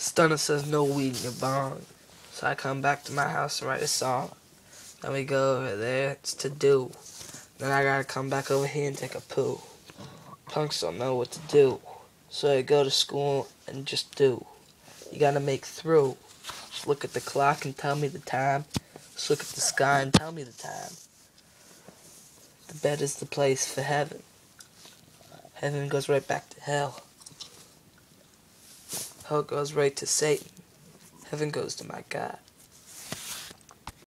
Stunner says no weed in your bong. So I come back to my house and write a song. Then we go over there, it's to do. Then I gotta come back over here and take a poo. Punks don't know what to do. So I go to school and just do. You gotta make through. Just look at the clock and tell me the time. Just look at the sky and tell me the time. The bed is the place for heaven. Heaven goes right back to hell. Hell goes right to Satan. Heaven goes to my God.